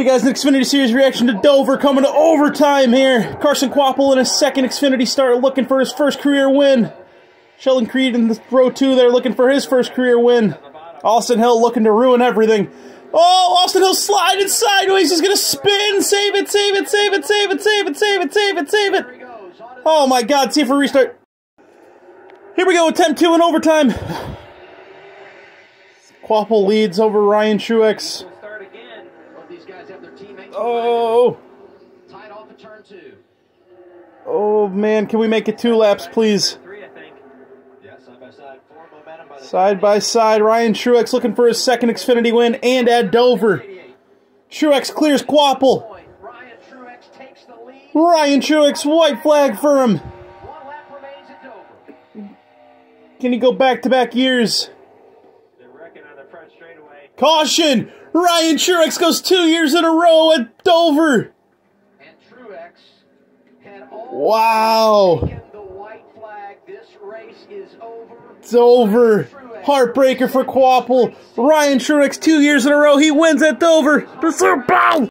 Hey guys, an Xfinity Series reaction to Dover coming to overtime here. Carson Kvapil in his second Xfinity start looking for his first career win. Sheldon Creed in the row two there looking for his first career win. Austin Hill looking to ruin everything. Oh, Austin Hill sliding sideways. He's going to spin. Save it, save it, save it, save it, save it, save it, save it, save it. Oh my god, see if we restart. Here we go, attempt two in overtime. Kvapil leads over Ryan Truex. Oh. Tied off at turn two. Oh man, can we make it two laps, please? Three, I think. Yeah, side by side. Four momentum by the Side by side, Ryan Truex looking for his second Xfinity win and at Dover. Truex clears point. Ryan Truex takes the lead. Ryan Truex, white flag for him. One lap remains at Dover. Can he go back to back years? Caution! Ryan Truex goes two years in a row at Dover. And Truex had all Wow. the white flag. This race is over. It's over. Heartbreaker for Kvapil. Ryan Truex two years in a row. He wins at Dover. The Super Bowl.